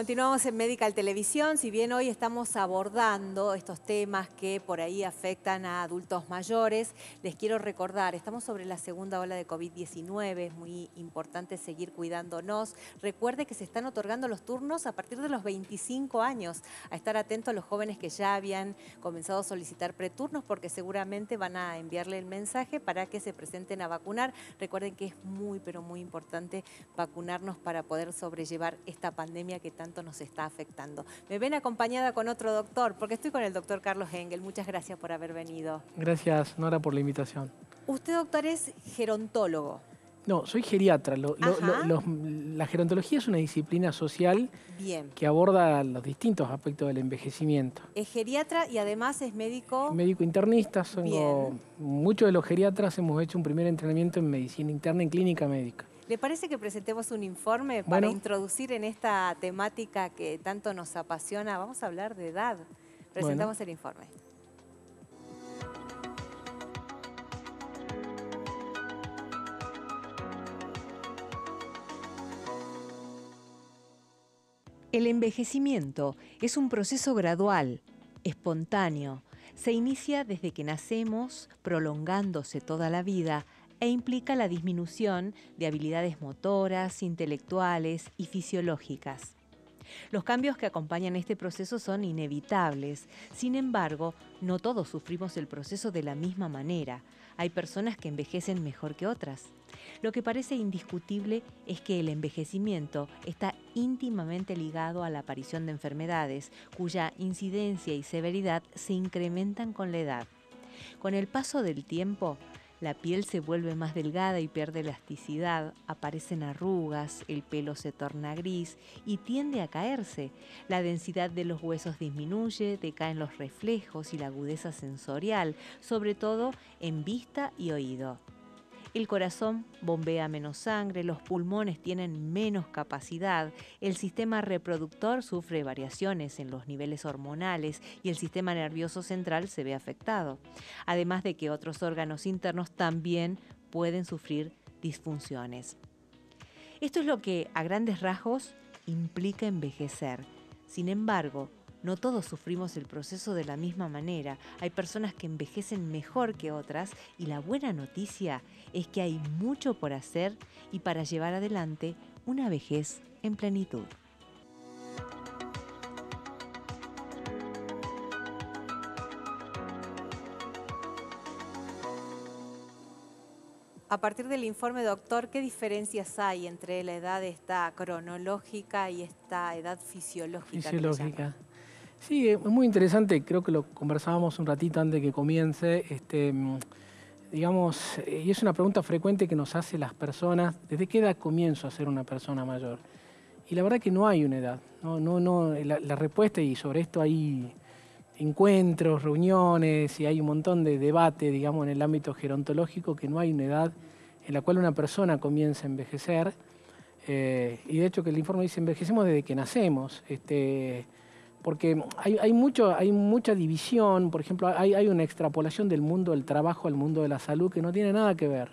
Continuamos en Medical Televisión, si bien hoy estamos abordando estos temas que por ahí afectan a adultos mayores, les quiero recordar, estamos sobre la segunda ola de COVID-19, es muy importante seguir cuidándonos. Recuerde que se están otorgando los turnos a partir de los 25 años, a estar atentos a los jóvenes que ya habían comenzado a solicitar preturnos porque seguramente van a enviarle el mensaje para que se presenten a vacunar. Recuerden que es muy, pero muy importante vacunarnos para poder sobrellevar esta pandemia que tanto nos está afectando. Me ven acompañada con otro doctor, porque estoy con el doctor Carlos Engel. Muchas gracias por haber venido. Gracias, Nora, por la invitación. Usted, doctor, es gerontólogo. No, soy geriatra. la gerontología es una disciplina social que aborda los distintos aspectos del envejecimiento. Es geriatra y además es médico... Médico internista. muchos de los geriatras hemos hecho un primer entrenamiento en medicina interna en clínica médica. ¿Le parece que presentemos un informe para introducir en esta temática que tanto nos apasiona? Vamos a hablar de edad. Presentamos el informe. El envejecimiento es un proceso gradual, espontáneo. Se inicia desde que nacemos, prolongándose toda la vida e implica la disminución de habilidades motoras, intelectuales y fisiológicas. Los cambios que acompañan este proceso son inevitables, sin embargo, no todos sufrimos el proceso de la misma manera. Hay personas que envejecen mejor que otras. Lo que parece indiscutible es que el envejecimiento está íntimamente ligado a la aparición de enfermedades cuya incidencia y severidad se incrementan con la edad. Con el paso del tiempo, la piel se vuelve más delgada y pierde elasticidad, aparecen arrugas, el pelo se torna gris y tiende a caerse. La densidad de los huesos disminuye, decaen los reflejos y la agudeza sensorial, sobre todo en vista y oído. El corazón bombea menos sangre, los pulmones tienen menos capacidad, el sistema reproductor sufre variaciones en los niveles hormonales y el sistema nervioso central se ve afectado. Además de que otros órganos internos también pueden sufrir disfunciones. Esto es lo que a grandes rasgos implica envejecer. Sin embargo, no todos sufrimos el proceso de la misma manera. Hay personas que envejecen mejor que otras y la buena noticia es que hay mucho por hacer y para llevar adelante una vejez en plenitud. A partir del informe, doctor, ¿qué diferencias hay entre la edad esta cronológica y esta edad fisiológica? Fisiológica. Sí, es muy interesante, creo que lo conversábamos un ratito antes de que comience. Este, digamos, y es una pregunta frecuente que nos hacen las personas, ¿desde qué edad comienzo a ser una persona mayor? Y la verdad que no hay una edad, no, no, no, la, respuesta, y sobre esto hay encuentros, reuniones, y hay un montón de debate, digamos, en el ámbito gerontológico, que no hay una edad en la cual una persona comienza a envejecer. Eh, y de hecho que el informe dice, envejecemos desde que nacemos. Este, porque hay, mucho, hay mucha división, por ejemplo, hay, una extrapolación del mundo del trabajo al mundo de la salud que no tiene nada que ver.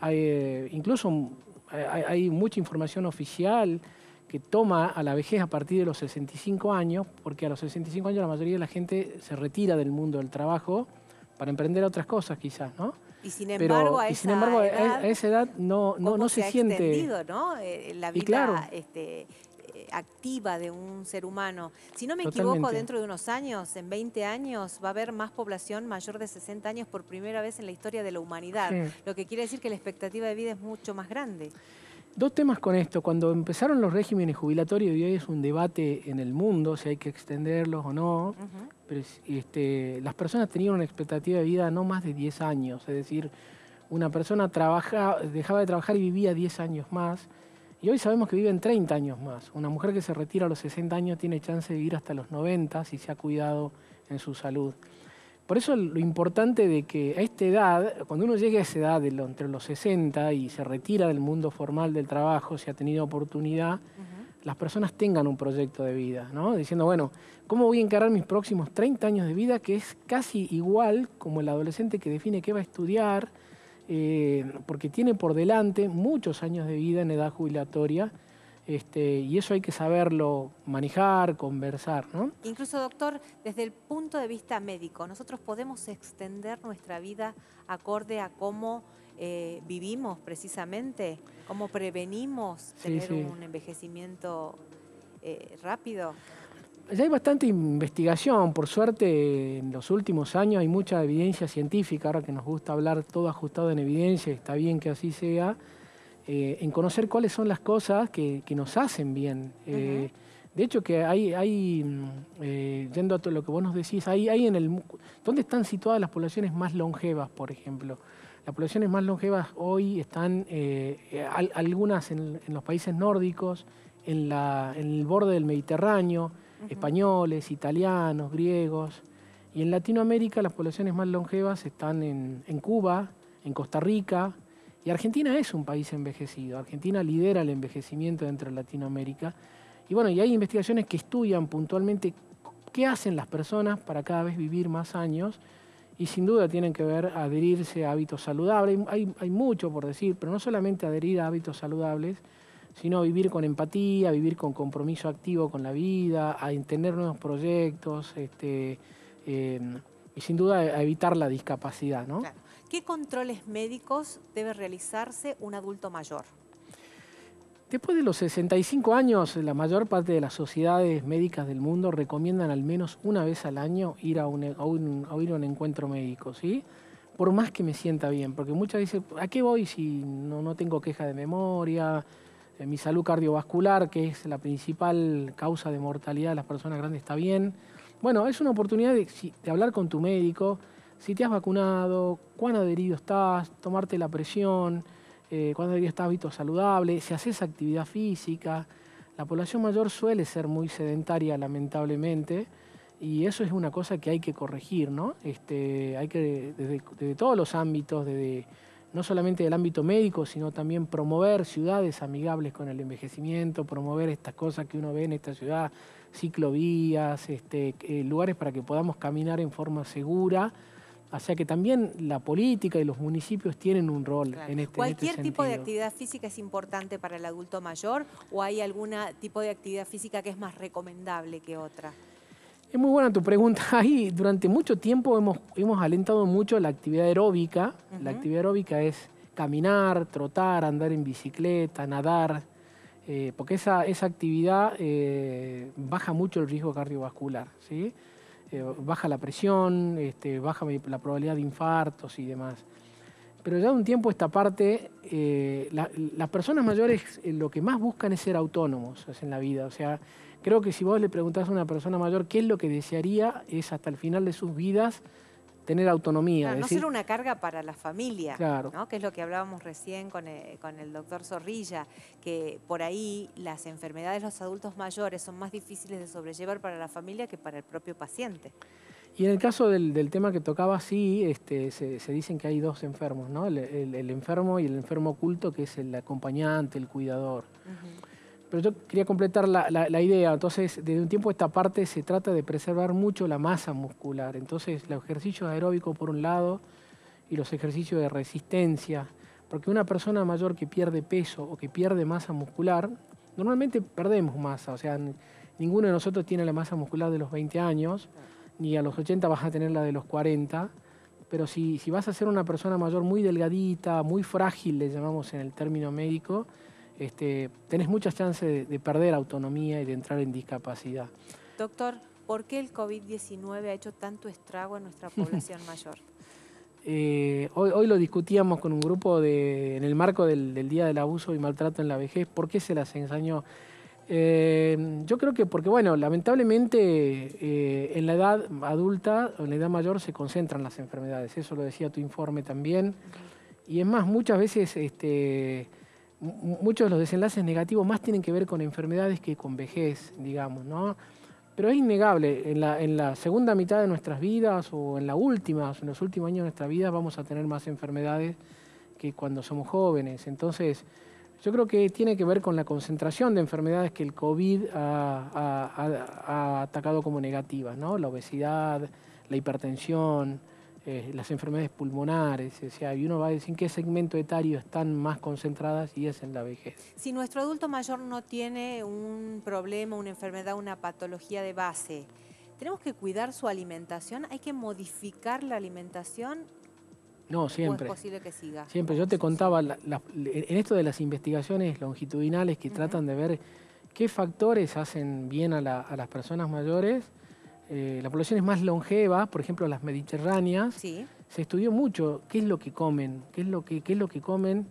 Hay, eh, incluso hay, mucha información oficial que toma a la vejez a partir de los 65 años, porque a los 65 años la mayoría de la gente se retira del mundo del trabajo para emprender otras cosas quizás, ¿no? Y sin embargo, a, esa edad, esa edad no, no, se, siente... ¿no? Eh, la vida este, activa de un ser humano. Si no me equivoco, dentro de unos años, en 20 años, va a haber más población mayor de 60 años por primera vez en la historia de la humanidad, lo que quiere decir que la expectativa de vida es mucho más grande. Dos temas con esto. Cuando empezaron los regímenes jubilatorios, y hoy es un debate en el mundo si hay que extenderlos o no, pero este, las personas tenían una expectativa de vida no más de 10 años, es decir, una persona trabaja, dejaba de trabajar y vivía 10 años más. Y hoy sabemos que viven 30 años más. Una mujer que se retira a los 60 años tiene chance de vivir hasta los 90 si se ha cuidado en su salud. Por eso lo importante de que a esta edad, cuando uno llegue a esa edad de entre los 60 y se retira del mundo formal del trabajo, si ha tenido oportunidad, las personas tengan un proyecto de vida, ¿no? Diciendo, bueno, ¿cómo voy a encarar mis próximos 30 años de vida? Que es casi igual como el adolescente que define qué va a estudiar, eh, porque tiene por delante muchos años de vida en edad jubilatoria Este, y eso hay que saberlo manejar, conversar. ¿no? Incluso, doctor, desde el punto de vista médico, nosotros podemos extender nuestra vida acorde a cómo eh, vivimos precisamente, cómo prevenimos tener un envejecimiento eh, rápido. Ya hay bastante investigación, por suerte en los últimos años hay mucha evidencia científica, ahora que nos gusta hablar todo ajustado en evidencia, está bien que así sea, eh, en conocer cuáles son las cosas que, nos hacen bien. Eh, de hecho, que hay, hay mm, eh, yendo a todo lo que vos nos decís, hay, hay en el ¿dónde están situadas las poblaciones más longevas, por ejemplo? Las poblaciones más longevas hoy están algunas en, los países nórdicos, en, la, en el borde del Mediterráneo, españoles, italianos, griegos. Y en Latinoamérica las poblaciones más longevas están en, en Cuba, en Costa Rica, y Argentina es un país envejecido. Argentina lidera el envejecimiento dentro de Latinoamérica. Y bueno, y hay investigaciones que estudian puntualmente qué hacen las personas para cada vez vivir más años. Y sin duda tienen que ver adherirse a hábitos saludables. Hay, hay mucho por decir, pero no solamente adherir a hábitos saludables, sino vivir con empatía, vivir con compromiso activo con la vida, a tener nuevos proyectos, este, eh, y sin duda evitar la discapacidad. ¿no? ¿Qué controles médicos debe realizarse un adulto mayor? Después de los 65 años, la mayor parte de las sociedades médicas del mundo recomiendan al menos una vez al año ir a un, un, encuentro médico, ¿sí? Por más que me sienta bien, porque muchas veces, ¿a qué voy si no, no tengo queja de memoria? Eh, mi salud cardiovascular, que es la principal causa de mortalidad de las personas grandes, está bien. Bueno, es una oportunidad de, hablar con tu médico, si te has vacunado, cuán adherido estás, tomarte la presión, eh, cuán adherido estás a hábitos saludables, si haces actividad física. La población mayor suele ser muy sedentaria, lamentablemente, y eso es una cosa que hay que corregir, ¿no? Este, hay que, desde, todos los ámbitos, desde, no solamente del ámbito médico, sino también promover ciudades amigables con el envejecimiento, promover estas cosas que uno ve en esta ciudad, ciclovías, este, eh, lugares para que podamos caminar en forma segura. O sea que también la política y los municipios tienen un rol en este ¿Cualquier este tipo de actividad física es importante para el adulto mayor o hay algún tipo de actividad física que es más recomendable que otra? Es muy buena tu pregunta. Ahí durante mucho tiempo hemos, hemos alentado mucho la actividad aeróbica. La actividad aeróbica es caminar, trotar, andar en bicicleta, nadar, eh, porque esa, esa actividad eh, baja mucho el riesgo cardiovascular. ¿sí? Eh, baja la presión, este, baja la probabilidad de infartos y demás. Pero ya de un tiempo esta parte, eh, las personas mayores lo que más buscan es ser autónomos en la vida. O sea, creo que si vos le preguntás a una persona mayor qué es lo que desearía, es hasta el final de sus vidas tener autonomía. no ser una carga para la familia, ¿no? que es lo que hablábamos recién con el, doctor Zorrilla, que por ahí las enfermedades de los adultos mayores son más difíciles de sobrellevar para la familia que para el propio paciente. Y en el caso del, tema que tocaba, sí, este, se, dicen que hay dos enfermos, ¿no? El, enfermo y el enfermo oculto, que es el acompañante, el cuidador. Pero yo quería completar la, idea. Entonces, desde un tiempo esta parte se trata de preservar mucho la masa muscular. Entonces, los ejercicios aeróbicos por un lado y los ejercicios de resistencia. Porque una persona mayor que pierde peso o que pierde masa muscular, normalmente perdemos masa. O sea, ninguno de nosotros tiene la masa muscular de los 20 años, ni a los 80 vas a tener la de los 40. Pero si, si vas a ser una persona mayor muy delgadita, muy frágil, le llamamos en el término médico, este, tenés muchas chances de, perder autonomía y de entrar en discapacidad. Doctor, ¿por qué el COVID-19 ha hecho tanto estrago en nuestra población mayor? Eh, hoy, lo discutíamos con un grupo de, en el marco del, Día del Abuso y Maltrato en la Vejez. ¿Por qué se las ensañó? Eh, yo creo que porque, bueno, lamentablemente eh, en la edad adulta o en la edad mayor se concentran las enfermedades. Eso lo decía tu informe también. Y es más, muchas veces este, muchos de los desenlaces negativos más tienen que ver con enfermedades que con vejez, digamos, ¿no? Pero es innegable, en la, en la segunda mitad de nuestras vidas o en la última, en los últimos años de nuestra vida vamos a tener más enfermedades que cuando somos jóvenes. Entonces, yo creo que tiene que ver con la concentración de enfermedades que el COVID ha, atacado como negativas, ¿no? La obesidad, la hipertensión, eh, las enfermedades pulmonares, o sea, y uno va a decir en qué segmento etario están más concentradas y es en la vejez. Si nuestro adulto mayor no tiene un problema, una enfermedad, una patología de base, ¿tenemos que cuidar su alimentación? ¿Hay que modificar la alimentación? No, siempre. ¿O es posible que siga? Siempre. Yo te contaba, en esto de las investigaciones longitudinales que tratan de ver qué factores hacen bien a las personas mayores, eh, la población es más longeva, por ejemplo las mediterráneas, se estudió mucho qué es lo que comen, qué es lo que, qué es lo que comen.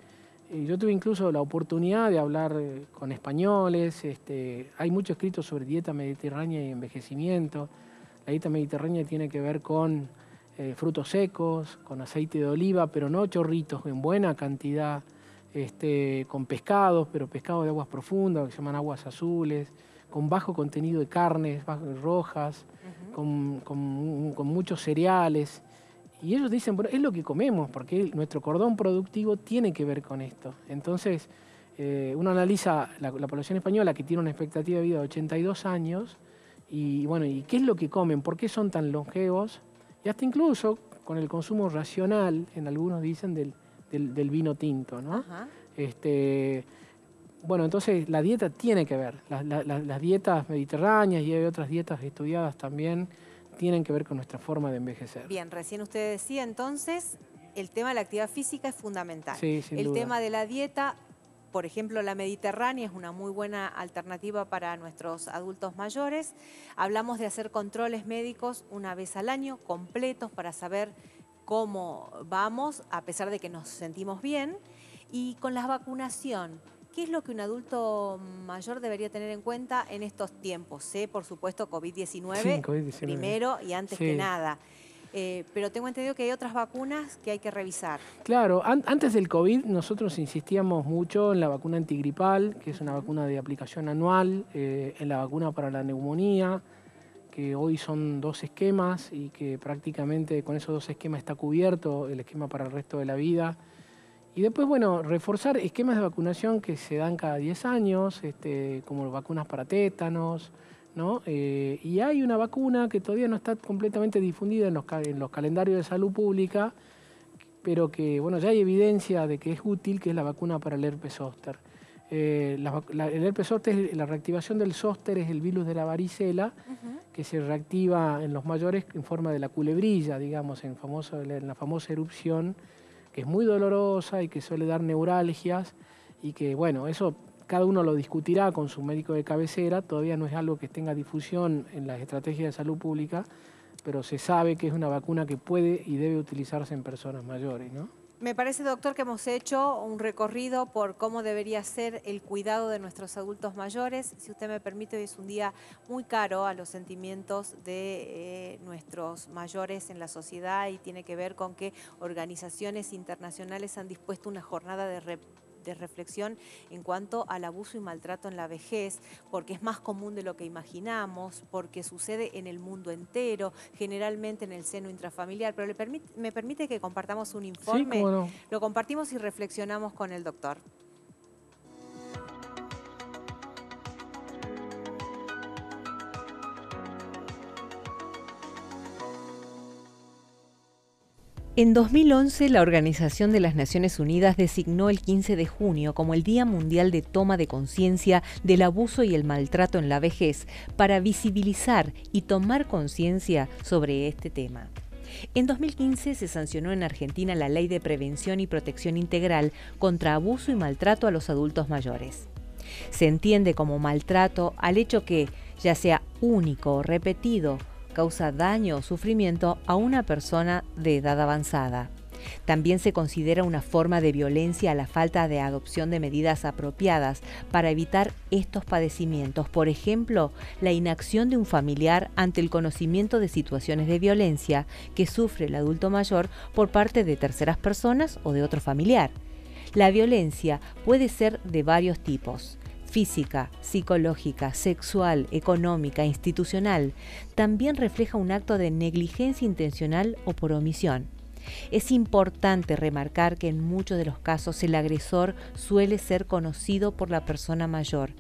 Eh, yo tuve incluso la oportunidad de hablar eh, con españoles, este, hay mucho escrito sobre dieta mediterránea y envejecimiento. La dieta mediterránea tiene que ver con frutos secos, con aceite de oliva, pero no chorritos, en buena cantidad, este, con pescados, pero pescados de aguas profundas, que se llaman aguas azules, con bajo contenido de carnes rojas, con, muchos cereales. Y ellos dicen, bueno, es lo que comemos, porque nuestro cordón productivo tiene que ver con esto. Entonces, eh, uno analiza la, población española que tiene una expectativa de vida de 82 años, y bueno, ¿y qué es lo que comen? ¿Por qué son tan longevos? Y hasta incluso con el consumo racional, en algunos dicen, del, del, vino tinto, ¿no? Este, bueno, entonces la dieta tiene que ver. las dietas mediterráneas y hay otras dietas estudiadas también tienen que ver con nuestra forma de envejecer. Bien, recién usted decía entonces, el tema de la actividad física es fundamental. Sí, sin el tema de la dieta, por ejemplo, la mediterránea es una muy buena alternativa para nuestros adultos mayores. Hablamos de hacer controles médicos una vez al año, completos, para saber cómo vamos, a pesar de que nos sentimos bien. Y con la vacunación, ¿Qué es lo que un adulto mayor debería tener en cuenta en estos tiempos? Sé, por supuesto, COVID-19 primero y antes que nada. Eh, pero tengo entendido que hay otras vacunas que hay que revisar. Claro, antes del COVID nosotros insistíamos mucho en la vacuna antigripal, que es una vacuna de aplicación anual, eh, en la vacuna para la neumonía, que hoy son dos esquemas y que prácticamente con esos dos esquemas está cubierto el esquema para el resto de la vida. Y después, bueno, reforzar esquemas de vacunación que se dan cada 10 años, este, como vacunas para tétanos, ¿no? Eh, y hay una vacuna que todavía no está completamente difundida en los, en los calendarios de salud pública, pero que, bueno, ya hay evidencia de que es útil, que es la vacuna para el herpes zóster. Eh, el herpes zóster, la reactivación del zóster es el virus de la varicela, que se reactiva en los mayores en forma de la culebrilla, digamos, en, famoso, en la famosa erupción que es muy dolorosa y que suele dar neuralgias y que, bueno, eso cada uno lo discutirá con su médico de cabecera, todavía no es algo que tenga difusión en las estrategias de salud pública, pero se sabe que es una vacuna que puede y debe utilizarse en personas mayores, ¿no? Me parece, doctor, que hemos hecho un recorrido por cómo debería ser el cuidado de nuestros adultos mayores. Si usted me permite, hoy es un día muy caro a los sentimientos de eh, nuestros mayores en la sociedad y tiene que ver con que organizaciones internacionales han dispuesto una jornada de de reflexión en cuanto al abuso y maltrato en la vejez, porque es más común de lo que imaginamos, porque sucede en el mundo entero, generalmente en el seno intrafamiliar, pero me permite que compartamos un informe. Lo compartimos y reflexionamos con el doctor. En 2011, la Organización de las Naciones Unidas designó el 15 de junio como el Día Mundial de Toma de Conciencia del Abuso y el Maltrato en la Vejez para visibilizar y tomar conciencia sobre este tema. En 2015 se sancionó en Argentina la Ley de Prevención y Protección Integral contra Abuso y Maltrato a los Adultos Mayores. Se entiende como maltrato al hecho que, ya sea único o repetido, causa daño o sufrimiento a una persona de edad avanzada. También se considera una forma de violencia la falta de adopción de medidas apropiadas para evitar estos padecimientos, por ejemplo, la inacción de un familiar ante el conocimiento de situaciones de violencia que sufre el adulto mayor por parte de terceras personas o de otro familiar. La violencia puede ser de varios tipos física, psicológica, sexual, económica, institucional, también refleja un acto de negligencia intencional o por omisión. Es importante remarcar que en muchos de los casos el agresor suele ser conocido por la persona mayor.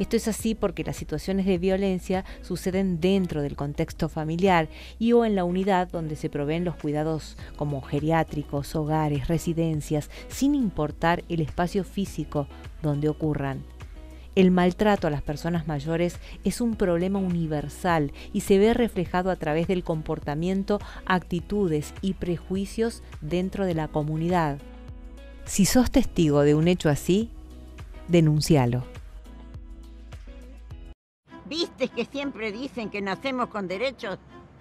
Esto es así porque las situaciones de violencia suceden dentro del contexto familiar y o en la unidad donde se proveen los cuidados como geriátricos, hogares, residencias, sin importar el espacio físico donde ocurran. El maltrato a las personas mayores es un problema universal y se ve reflejado a través del comportamiento, actitudes y prejuicios dentro de la comunidad. Si sos testigo de un hecho así, denuncialo. ¿Viste que siempre dicen que nacemos con derechos?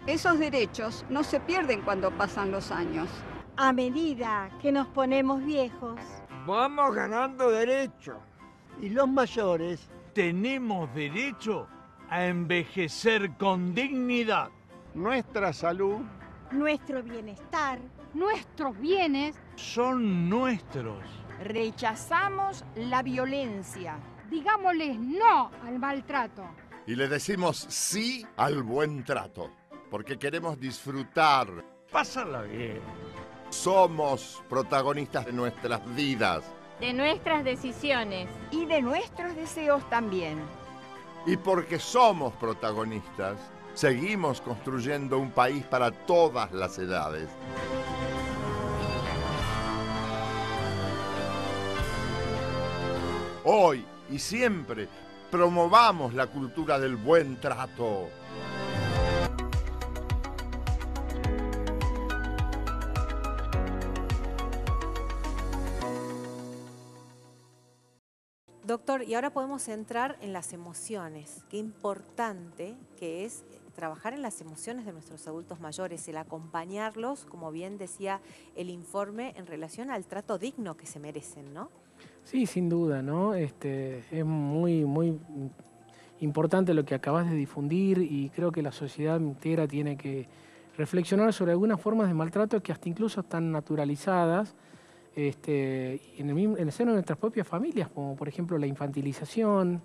Esos derechos no se pierden cuando pasan los años. A medida que nos ponemos viejos. Vamos ganando derechos y los mayores tenemos derecho a envejecer con dignidad. Nuestra salud, nuestro bienestar, nuestros bienes son nuestros. Rechazamos la violencia. Digámosles no al maltrato. Y le decimos sí al buen trato, porque queremos disfrutar. Pásala bien. Somos protagonistas de nuestras vidas de nuestras decisiones y de nuestros deseos también. Y porque somos protagonistas, seguimos construyendo un país para todas las edades. Hoy y siempre promovamos la cultura del buen trato. Y ahora podemos entrar en las emociones. Qué importante que es trabajar en las emociones de nuestros adultos mayores, el acompañarlos, como bien decía el informe, en relación al trato digno que se merecen, ¿no? Sí, sin duda, ¿no? Este, es muy, muy importante lo que acabas de difundir y creo que la sociedad entera tiene que reflexionar sobre algunas formas de maltrato que hasta incluso están naturalizadas este, en, el, seno de nuestras propias familias, como por ejemplo la infantilización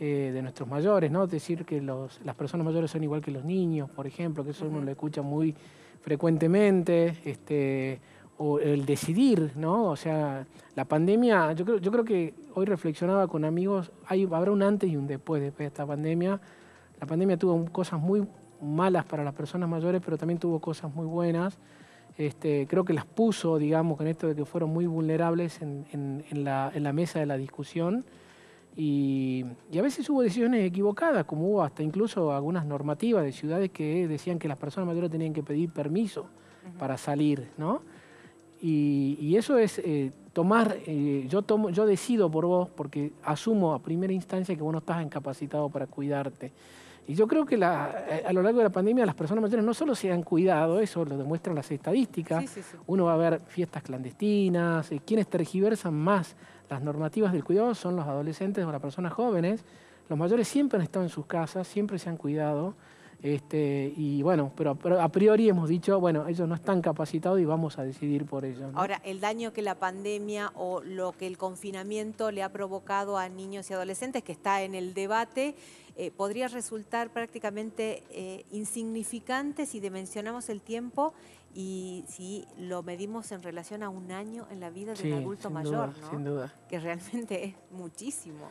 eh, de nuestros mayores, ¿no? decir que las personas mayores son igual que los niños, por ejemplo, que eso uno lo escucha muy frecuentemente, este, o el decidir, ¿no? O sea, la pandemia, yo creo, yo creo que hoy reflexionaba con amigos, hay, habrá un antes y un después de esta pandemia. La pandemia tuvo cosas muy malas para las personas mayores, pero también tuvo cosas muy buenas. Este, creo que las puso, digamos, con esto de que fueron muy vulnerables en, la, mesa de la discusión. Y, a veces hubo decisiones equivocadas, como hubo hasta incluso algunas normativas de ciudades que decían que las personas mayores tenían que pedir permiso para salir, ¿no? Y, eso es eh, tomar, eh, yo, tomo, yo decido por vos porque asumo a primera instancia que vos no estás incapacitado para cuidarte. Y yo creo que eh, a lo largo de la pandemia las personas mayores no solo se han cuidado, eso lo demuestran las estadísticas, uno va a ver fiestas clandestinas, eh, quienes tergiversan más las normativas del cuidado son los adolescentes o las personas jóvenes, los mayores siempre han estado en sus casas, siempre se han cuidado, este, y bueno, pero, a priori hemos dicho, bueno, ellos no están capacitados y vamos a decidir por ellos. Ahora, el daño que la pandemia o lo que el confinamiento le ha provocado a niños y adolescentes, que está en el debate, eh, podría resultar prácticamente eh, insignificante si dimensionamos el tiempo y si lo medimos en relación a un año en la vida de un adulto mayor, ¿no? Sin duda. Que realmente es muchísimo.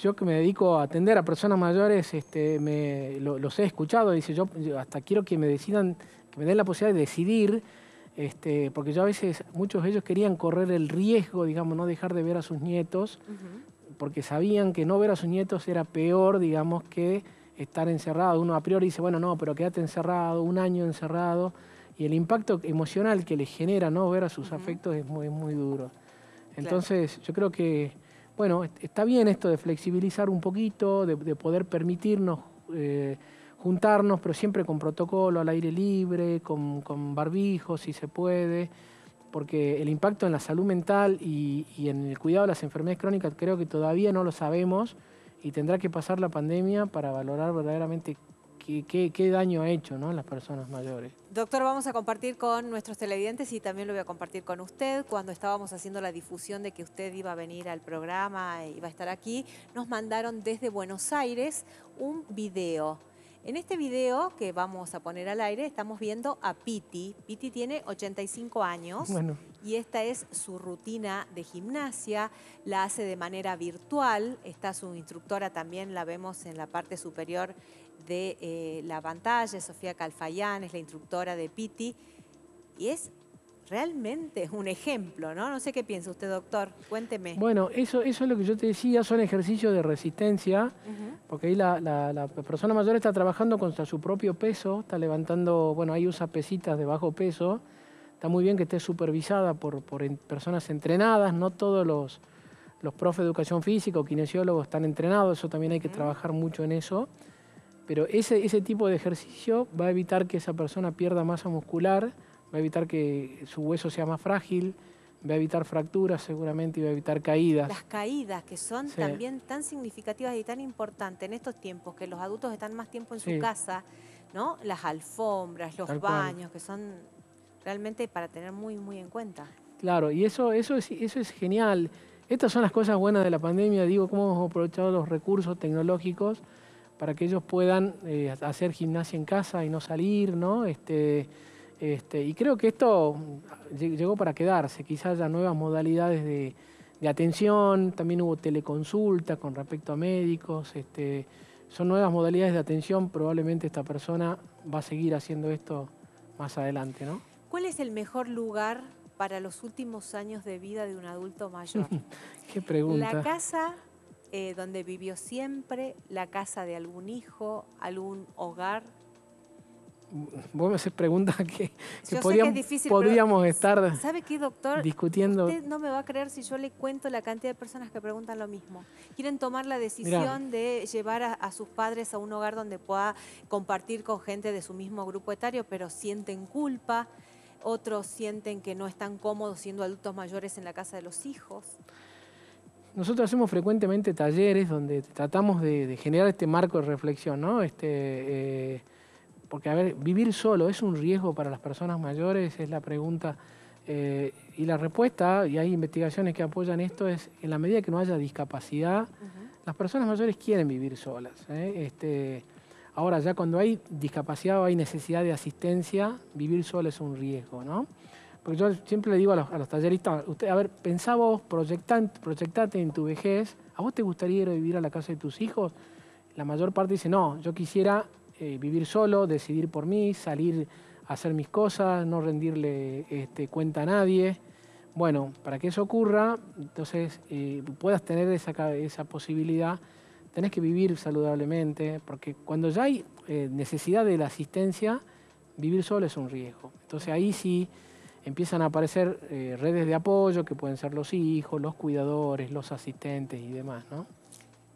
Yo, que me dedico a atender a personas mayores, este, me, los he escuchado, dice yo, hasta quiero que me decidan, que me den la posibilidad de decidir, este, porque yo a veces, muchos de ellos querían correr el riesgo, digamos, no dejar de ver a sus nietos, porque sabían que no ver a sus nietos era peor, digamos, que estar encerrado. Uno a priori dice, bueno, no, pero quédate encerrado, un año encerrado, y el impacto emocional que les genera no ver a sus afectos es muy, muy duro. Entonces, yo creo que bueno, está bien esto de flexibilizar un poquito, de, poder permitirnos eh, juntarnos, pero siempre con protocolo al aire libre, con, con barbijo si se puede, porque el impacto en la salud mental y, en el cuidado de las enfermedades crónicas creo que todavía no lo sabemos y tendrá que pasar la pandemia para valorar verdaderamente qué, daño ha hecho ¿no? las personas mayores. Doctor, vamos a compartir con nuestros televidentes y también lo voy a compartir con usted. Cuando estábamos haciendo la difusión de que usted iba a venir al programa, e iba a estar aquí, nos mandaron desde Buenos Aires un video. En este video que vamos a poner al aire estamos viendo a Piti. Piti tiene 85 años y esta es su rutina de gimnasia. La hace de manera virtual. Está su instructora también, la vemos en la parte superior de eh, la pantalla. Sofía Calfayán es la instructora de Piti. Y es realmente un ejemplo, ¿no? No sé qué piensa usted, doctor. Cuénteme. Bueno, eso, eso es lo que yo te decía, son ejercicios de resistencia, porque ahí la, persona mayor está trabajando contra su propio peso, está levantando, bueno, ahí usa pesitas de bajo peso, está muy bien que esté supervisada por, por personas entrenadas, no todos los, los profes de educación física o kinesiólogos están entrenados, eso también hay que trabajar mucho en eso. Pero ese, ese tipo de ejercicio va a evitar que esa persona pierda masa muscular, va a evitar que su hueso sea más frágil, va a evitar fracturas seguramente y va a evitar caídas. Las caídas que son también tan significativas y tan importantes en estos tiempos, que los adultos están más tiempo en su casa, ¿no? Las alfombras, los baños, que son realmente para tener muy, muy en cuenta. Claro, y eso, eso, es, eso es genial. Estas son las cosas buenas de la pandemia, digo, cómo hemos aprovechado los recursos tecnológicos para que ellos puedan eh, hacer gimnasia en casa y no salir, ¿no? Este, este, y creo que esto llegó para quedarse, quizás haya nuevas modalidades de, atención, también hubo teleconsulta con respecto a médicos, este, son nuevas modalidades de atención, probablemente esta persona va a seguir haciendo esto más adelante. ¿no? ¿Cuál es el mejor lugar para los últimos años de vida de un adulto mayor? Qué pregunta. La casa eh, donde vivió siempre, la casa de algún hijo, algún hogar vos me haces preguntas que, podríamos, estar ¿sabe qué, doctor? discutiendo. Usted no me va a creer si yo le cuento la cantidad de personas que preguntan lo mismo. Quieren tomar la decisión de llevar a, sus padres a un hogar donde pueda compartir con gente de su mismo grupo etario, pero sienten culpa. Otros sienten que no están cómodos siendo adultos mayores en la casa de los hijos. Nosotros hacemos frecuentemente talleres donde tratamos de, generar este marco de reflexión, ¿no? Este, eh, porque, a ver, vivir solo es un riesgo para las personas mayores, es la pregunta. Eh, y la respuesta, y hay investigaciones que apoyan esto, es en la medida que no haya discapacidad, las personas mayores quieren vivir solas. ¿eh? Este, ahora, ya cuando hay discapacidad o hay necesidad de asistencia, vivir solo es un riesgo, ¿no? Porque yo siempre le digo a los, talleristas, usted, a ver, pensá vos, proyectate en tu vejez, ¿a vos te gustaría ir a vivir a la casa de tus hijos? La mayor parte dice, no, yo quisiera eh, vivir solo, decidir por mí, salir a hacer mis cosas, no rendirle este, cuenta a nadie. Bueno, para que eso ocurra, entonces eh, puedas tener esa, posibilidad, tenés que vivir saludablemente, porque cuando ya hay eh, necesidad de la asistencia, vivir solo es un riesgo. Entonces ahí sí empiezan a aparecer redes de apoyo, que pueden ser los hijos, los cuidadores, los asistentes y demás, ¿no?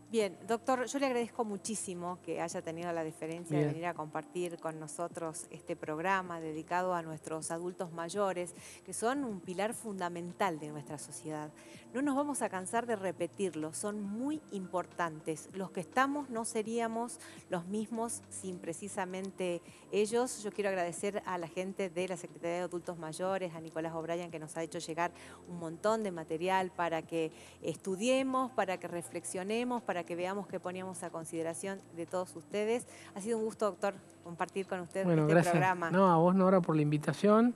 Bien, doctor, yo le agradezco muchísimo que haya tenido la diferencia de venir a compartir con nosotros este programa dedicado a nuestros adultos mayores, que son un pilar fundamental de nuestra sociedad. No nos vamos a cansar de repetirlo, son muy importantes. Los que estamos no seríamos los mismos sin precisamente ellos. Yo quiero agradecer a la gente de la Secretaría de Adultos Mayores, a Nicolás O'Brien, que nos ha hecho llegar un montón de material para que estudiemos, para que reflexionemos, para que veamos que poníamos a consideración de todos ustedes. Ha sido un gusto, doctor, compartir con usted este gracias. programa. No, a vos, Nora, por la invitación.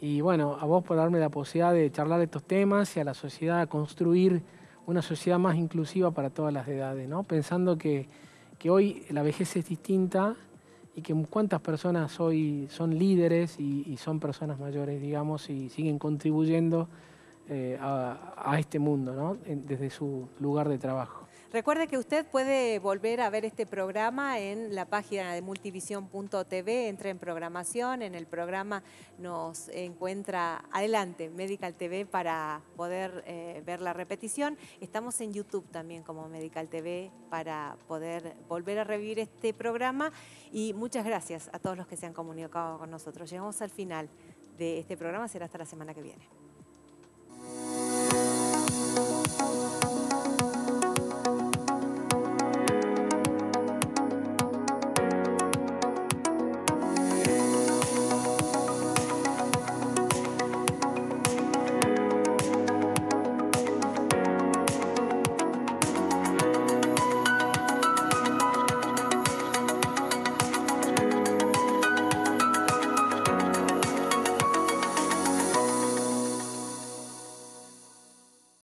Y bueno, a vos por darme la posibilidad de charlar estos temas y a la sociedad a construir una sociedad más inclusiva para todas las edades, ¿no? Pensando que, hoy la vejez es distinta y que cuántas personas hoy son líderes y, son personas mayores, digamos, y siguen contribuyendo eh, a, a, este mundo, ¿no? desde su lugar de trabajo. Recuerde que usted puede volver a ver este programa en la página de multivision.tv, entra en programación, en el programa nos encuentra adelante Medical TV para poder eh, ver la repetición. Estamos en YouTube también como Medical TV para poder volver a revivir este programa y muchas gracias a todos los que se han comunicado con nosotros. Llegamos al final de este programa, será hasta la semana que viene.